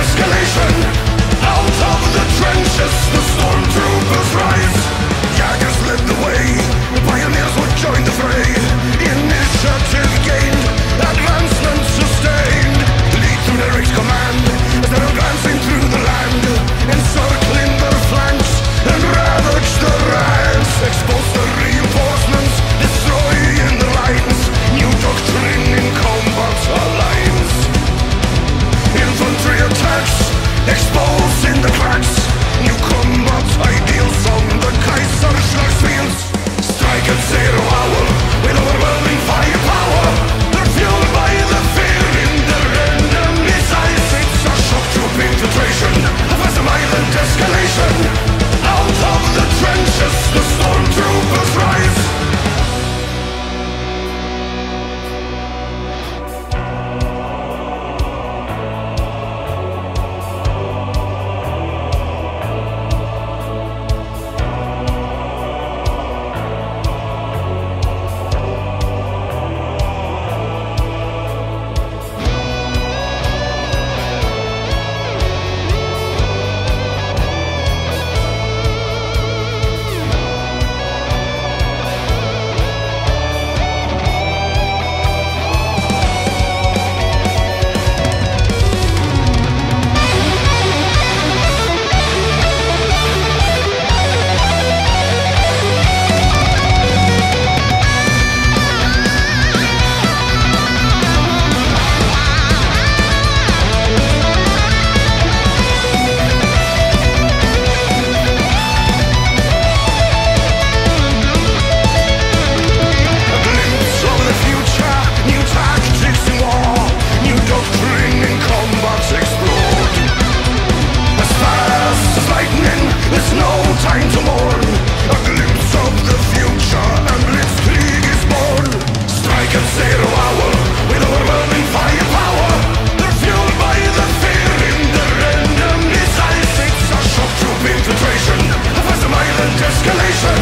escalation. Out of the trenches The stormtroopers rise. infiltration, a Fasm violent escalation.